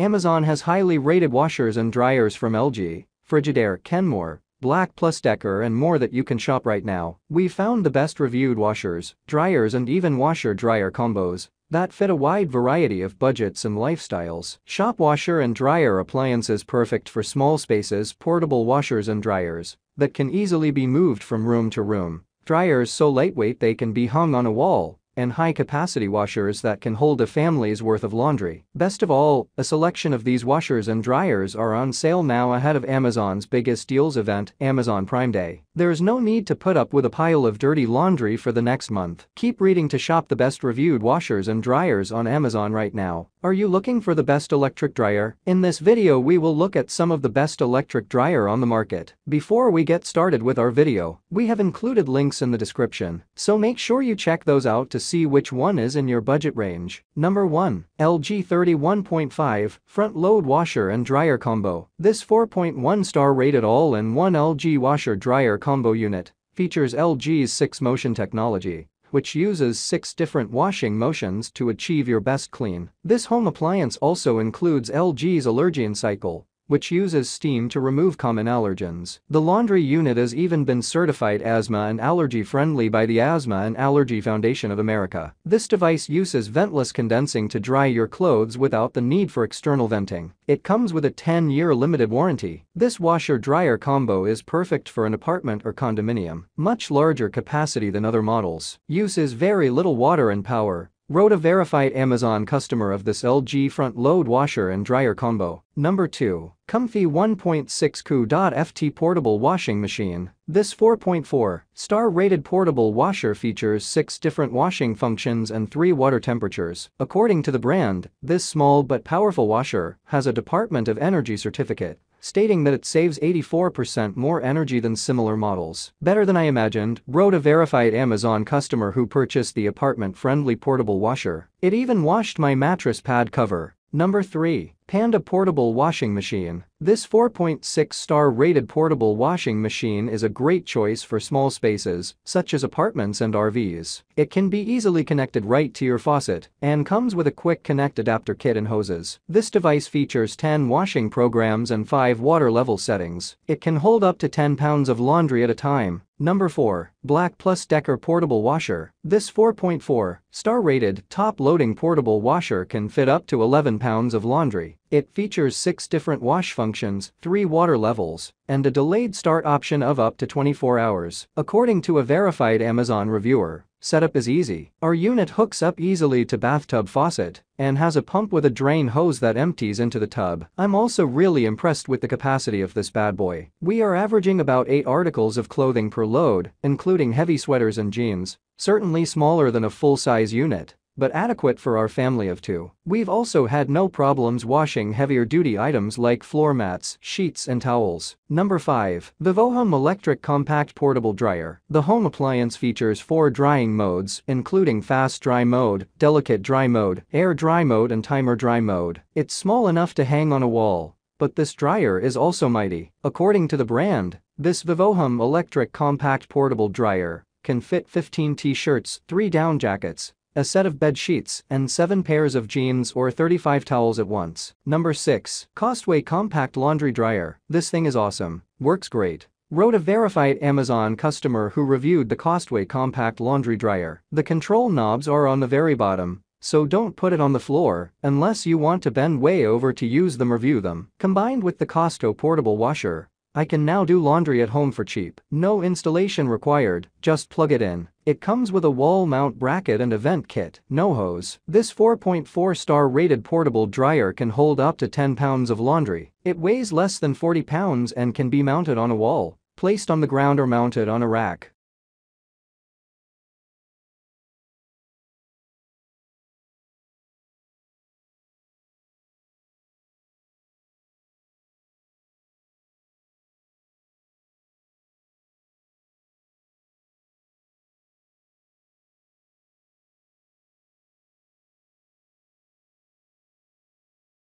Amazon has highly rated washers and dryers from LG, Frigidaire, Kenmore, Black Plus Decker and more that you can shop right now. We found the best reviewed washers, dryers and even washer-dryer combos that fit a wide variety of budgets and lifestyles. Shop washer and dryer appliances perfect for small spaces, portable washers and dryers that can easily be moved from room to room. Dryers so lightweight they can be hung on a wall and high-capacity washers that can hold a family's worth of laundry. Best of all, a selection of these washers and dryers are on sale now ahead of Amazon's biggest deals event, Amazon Prime Day. There's no need to put up with a pile of dirty laundry for the next month. Keep reading to shop the best reviewed washers and dryers on Amazon right now. Are you looking for the best electric dryer? In this video we will look at some of the best electric dryer on the market. Before we get started with our video, we have included links in the description, so make sure you check those out to see which one is in your budget range. Number 1. LG 31.5 Front Load Washer and Dryer Combo. This 4.1 star rated all-in-one LG washer dryer combo unit features LG's 6-motion technology which uses six different washing motions to achieve your best clean. This home appliance also includes LG's Allergen Cycle, which uses steam to remove common allergens. The laundry unit has even been certified asthma and allergy friendly by the Asthma and Allergy Foundation of America. This device uses ventless condensing to dry your clothes without the need for external venting. It comes with a 10-year limited warranty. This washer-dryer combo is perfect for an apartment or condominium. Much larger capacity than other models. Uses very little water and power, wrote a verified Amazon customer of this LG front load washer and dryer combo. Number 2. Comfee 1.6 Cu.ft Portable Washing Machine. This 4.4 star rated portable washer features 6 different washing functions and 3 water temperatures. According to the brand, this small but powerful washer has a Department of Energy certificate stating that it saves 84% more energy than similar models. Better than I imagined, wrote a verified Amazon customer who purchased the apartment-friendly portable washer. It even washed my mattress pad cover. Number 3. Panda Portable Washing Machine. This 4.6 star rated portable washing machine is a great choice for small spaces, such as apartments and RVs. It can be easily connected right to your faucet and comes with a quick connect adapter kit and hoses. This device features 10 washing programs and 5 water level settings. It can hold up to 10 pounds of laundry at a time. Number 4. Black Plus Decker Portable Washer. This 4.4 star rated top loading portable washer can fit up to 11 pounds of laundry. It features 6 different wash functions, 3 water levels, and a delayed start option of up to 24 hours. According to a verified Amazon reviewer, setup is easy. Our unit hooks up easily to bathtub faucet and has a pump with a drain hose that empties into the tub. I'm also really impressed with the capacity of this bad boy. We are averaging about 8 articles of clothing per load, including heavy sweaters and jeans, certainly smaller than a full-size unit but adequate for our family of two. We've also had no problems washing heavier duty items like floor mats, sheets and towels. Number 5. The Vivohome Electric Compact Portable Dryer. The home appliance features four drying modes, including fast dry mode, delicate dry mode, air dry mode and timer dry mode. It's small enough to hang on a wall. But this dryer is also mighty. According to the brand, this Vivohome Electric Compact Portable Dryer can fit 15 t-shirts, 3 down jackets, a set of bed sheets, and 7 pairs of jeans or 35 towels at once. Number 6. Costway Compact Laundry Dryer. This thing is awesome. Works great. Wrote a verified Amazon customer who reviewed the Costway Compact Laundry Dryer. The control knobs are on the very bottom, so don't put it on the floor unless you want to bend way over to use them or view them. Combined with the Costco portable washer, I can now do laundry at home for cheap. No installation required, just plug it in. It comes with a wall mount bracket and a vent kit. No hose. This 4.4 star rated portable dryer can hold up to 10 pounds of laundry. It weighs less than 40 pounds and can be mounted on a wall, placed on the ground or mounted on a rack.